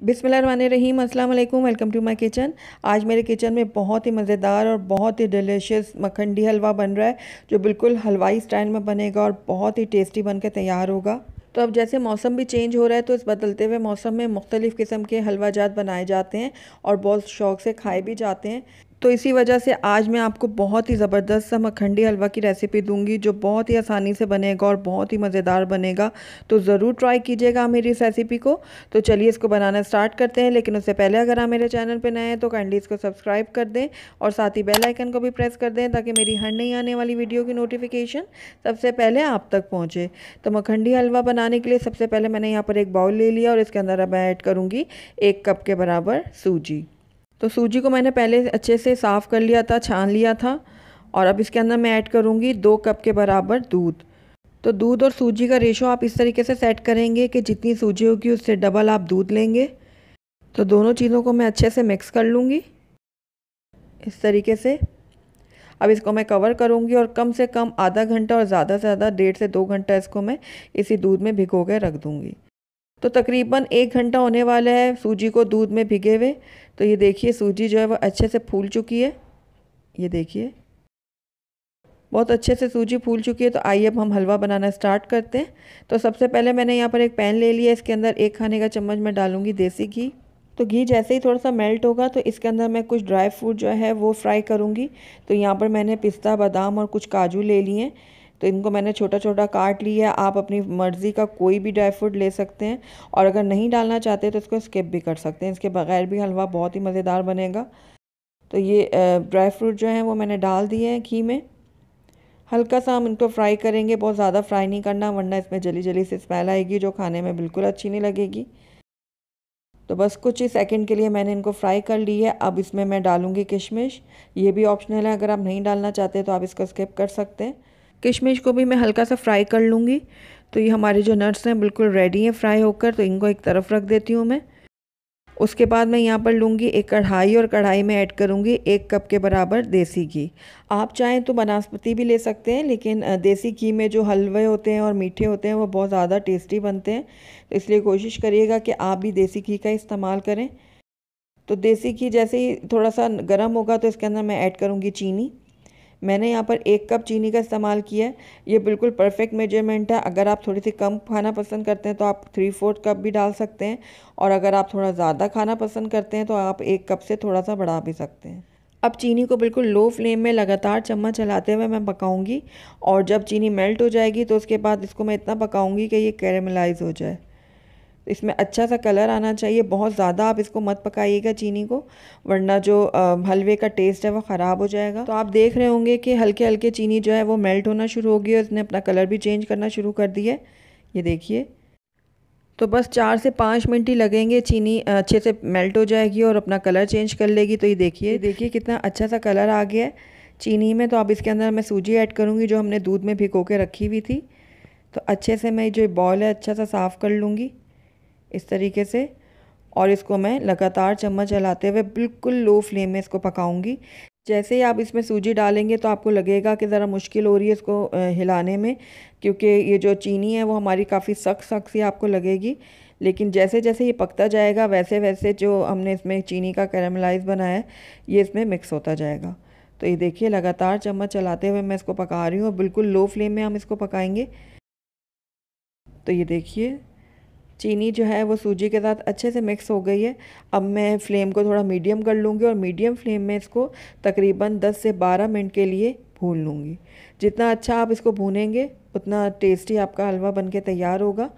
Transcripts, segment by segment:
बिसमीम अस्सलाम वालेकुम वेलकम टू माय किचन। आज मेरे किचन में बहुत ही मज़ेदार और बहुत ही डिलीशियस मखंडी हलवा बन रहा है, जो बिल्कुल हलवाई स्टाइल में बनेगा और बहुत ही टेस्टी बन तैयार होगा। तो अब जैसे मौसम भी चेंज हो रहा है तो इस बदलते हुए मौसम में मुख्तलिफ़ किस्म के हलवा जात बनाए जाते हैं और बहुत शौक से खाए भी जाते हैं। तो इसी वजह से आज मैं आपको बहुत ही ज़बरदस्त सा मखंडी हलवा की रेसिपी दूँगी, जो बहुत ही आसानी से बनेगा और बहुत ही मज़ेदार बनेगा। तो ज़रूर ट्राई कीजिएगा मेरी इस रेसिपी को। तो चलिए इसको बनाना स्टार्ट करते हैं, लेकिन उससे पहले अगर आप मेरे चैनल पर नए हैं तो काइंडली इसको सब्सक्राइब कर दें और साथ ही बेलाइकन को भी प्रेस कर दें, ताकि मेरी हर नई आने वाली वीडियो की नोटिफिकेशन सबसे पहले आप तक पहुँचे। तो मखंडी हलवा बनाने के लिए सबसे पहले मैंने यहाँ पर एक बाउल ले लिया और इसके अंदर अब मैं ऐड करूँगी एक कप के बराबर सूजी। तो सूजी को मैंने पहले अच्छे से साफ़ कर लिया था, छान लिया था और अब इसके अंदर मैं ऐड करूँगी दो कप के बराबर दूध। तो दूध और सूजी का रेशो आप इस तरीके से सेट करेंगे कि जितनी सूजी होगी उससे डबल आप दूध लेंगे। तो दोनों चीज़ों को मैं अच्छे से मिक्स कर लूँगी। इस तरीके से। अब इसको मैं कवर करूँगी और कम से कम आधा घंटा और ज़्यादा से ज़्यादा, डेढ़ से दो घंटा इसको मैं इसी दूध में भिगो के रख दूँगी। तो तकरीबन एक घंटा होने वाला है सूजी को दूध में भिगे हुए। तो ये देखिए, सूजी जो है वो अच्छे से फूल चुकी है। ये देखिए। बहुत अच्छे से सूजी फूल चुकी है। तो आइए अब हम हलवा बनाना स्टार्ट करते हैं। तो सबसे पहले मैंने यहाँ पर एक पैन ले लिया। इसके अंदर एक खाने का चम्मच मैं डालूँगी देसी घी। तो घी जैसे ही थोड़ा सा मेल्ट होगा तो इसके अंदर मैं कुछ ड्राई फ्रूट जो है वो फ्राई करूँगी। तो यहाँ पर मैंने पिस्ता, बादाम और कुछ काजू ले लिए। तो इनको मैंने छोटा छोटा काट लिया है आप अपनी मर्ज़ी का कोई भी ड्राई फ्रूट ले सकते हैं और अगर नहीं डालना चाहते तो इसको स्किप भी कर सकते हैं, इसके बगैर भी हलवा बहुत ही मज़ेदार बनेगा। तो ये ड्राई फ्रूट जो हैं वो मैंने डाल दिए हैं घी में। हल्का सा हम इनको फ्राई करेंगे, बहुत ज़्यादा फ्राई नहीं करना, वरना इसमें जली जली से स्मेल आएगी जो खाने में बिल्कुल अच्छी नहीं लगेगी। तो बस कुछ ही सेकंड के लिए मैंने इनको फ्राई कर ली है, अब इसमें मैं डालूँगी किशमिश। ये भी ऑप्शनल है, अगर आप नहीं डालना चाहते तो आप इसको स्किप कर सकते हैं। किशमिश को भी मैं हल्का सा फ्राई कर लूँगी। तो ये हमारे जो नट्स हैं, बिल्कुल रेडी हैं फ्राई होकर तो इनको एक तरफ़ रख देती हूँ मैं। उसके बाद मैं यहाँ पर लूँगी एक कढ़ाई और कढ़ाई में ऐड करूँगी एक कप के बराबर देसी घी। आप चाहें तो बनास्पति भी ले सकते हैं, लेकिन देसी घी में जो हलवे होते हैं और मीठे होते हैं, वो बहुत ज़्यादा टेस्टी बनते हैं। तो इसलिए कोशिश करिएगा कि आप भी देसी घी का इस्तेमाल करें। तो देसी घी जैसे ही थोड़ा सा गर्म होगा तो इसके अंदर मैं ऐड करूँगी चीनी। मैंने यहाँ पर एक कप चीनी का इस्तेमाल किया है। ये बिल्कुल परफेक्ट मेज़रमेंट है। अगर आप थोड़ी सी कम खाना पसंद करते हैं तो आप थ्री फोर्थ कप भी डाल सकते हैं। और अगर आप थोड़ा ज़्यादा खाना पसंद करते हैं तो आप एक कप से थोड़ा सा बढ़ा भी सकते हैं। अब चीनी को बिल्कुल लो फ्लेम में लगातार चम्मच चलाते हुए मैं पकाऊँगी। और जब चीनी मेल्ट हो जाएगी तो उसके बाद इसको मैं इतना पकाऊँगी कि ये कैरेमलाइज हो जाए। इसमें अच्छा सा कलर आना चाहिए। बहुत ज़्यादा आप इसको मत पकाइएगा चीनी को, वरना जो हलवे का टेस्ट है वो ख़राब हो जाएगा। तो आप देख रहे होंगे कि हल्के हल्के चीनी जो है वो मेल्ट होना शुरू हो गई है उसने अपना कलर भी चेंज करना शुरू कर दिया ये देखिए। तो बस चार से पाँच मिनट ही लगेंगे, चीनी अच्छे से मेल्ट हो जाएगी और अपना कलर चेंज कर लेगी। तो ये देखिए। देखिए कितना अच्छा सा कलर आ गया है चीनी में। तो अब इसके अंदर मैं सूजी ऐड करूँगी जो हमने दूध में भिगो के रखी हुई थी। तो अच्छे से मैं जो बॉल है अच्छा सा साफ़ कर लूँगी। इस तरीके से। और इसको मैं लगातार चम्मच चलाते हुए बिल्कुल लो फ्लेम में इसको पकाऊँगी। जैसे ही आप इसमें सूजी डालेंगे तो आपको लगेगा कि ज़रा मुश्किल हो रही है इसको हिलाने में, क्योंकि ये जो चीनी है वो हमारी काफ़ी सख्त सख्त सी आपको लगेगी। लेकिन जैसे जैसे ये पकता जाएगा, वैसे वैसे जो हमने इसमें चीनी का कैरमलाइज बनाया है, ये इसमें मिक्स होता जाएगा। तो ये देखिए, लगातार चम्मच चलाते हुए मैं इसको पका रही हूँ बिल्कुल लो फ्लेम में हम इसको पकाएँगे। तो ये देखिए चीनी जो है वो सूजी के साथ अच्छे से मिक्स हो गई है। अब मैं फ्लेम को थोड़ा मीडियम कर लूँगी और मीडियम फ्लेम में इसको तकरीबन 10 से 12 मिनट के लिए भून लूँगी। जितना अच्छा आप इसको भूनेंगे, उतना टेस्टी आपका हलवा बन के तैयार होगा।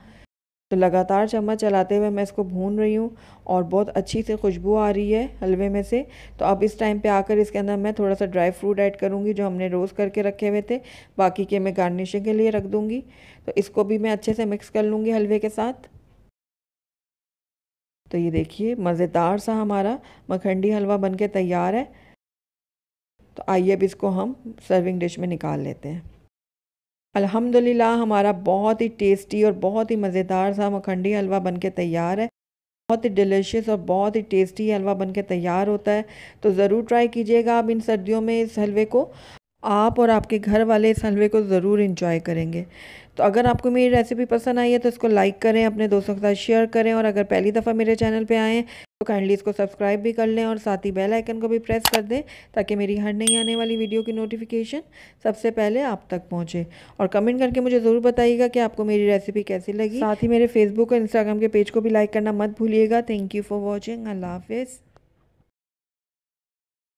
तो लगातार चम्मच चलाते हुए मैं इसको भून रही हूँ और बहुत अच्छी से खुशबू आ रही है हलवे में से। तो अब इस टाइम पे आकर इसके अंदर मैं थोड़ा सा ड्राई फ्रूट ऐड करूँगी जो हमने रोज़ करके रखे हुए थे। बाकी के मैं गार्निशिंग के लिए रख दूँगी। तो इसको भी मैं अच्छे से मिक्स कर लूँगी हलवे के साथ। तो ये देखिए, मज़ेदार सा हमारा मखंडी हलवा बन के तैयार है। तो आइए अब इसको हम सर्विंग डिश में निकाल लेते हैं। अल्हम्दुलिल्लाह हमारा बहुत ही टेस्टी और बहुत ही मज़ेदार सा मखंडी हलवा बन के तैयार है। बहुत ही डिलिशियस और बहुत ही टेस्टी हलवा बन के तैयार होता है। तो ज़रूर ट्राई कीजिएगा आप इन सर्दियों में इस हलवे को। आप और आपके घर वाले इस हलवे को ज़रूर इंजॉय करेंगे। तो अगर आपको मेरी रेसिपी पसंद आई है तो इसको लाइक करें, अपने दोस्तों के साथ शेयर करें और अगर पहली दफ़ा मेरे चैनल पे आएँ तो काइंडली इसको सब्सक्राइब भी कर लें और साथ ही बेल आइकन को भी प्रेस कर दें ताकि मेरी हर नई आने वाली वीडियो की नोटिफिकेशन सबसे पहले आप तक पहुँचे। और कमेंट करके मुझे ज़रूर बताइएगा कि आपको मेरी रेसिपी कैसी लगी। साथ ही मेरे फेसबुक और इंस्टाग्राम के पेज को भी लाइक करना मत भूलिएगा। थैंक यू फॉर वॉचिंग अल्लाह हाफिज़।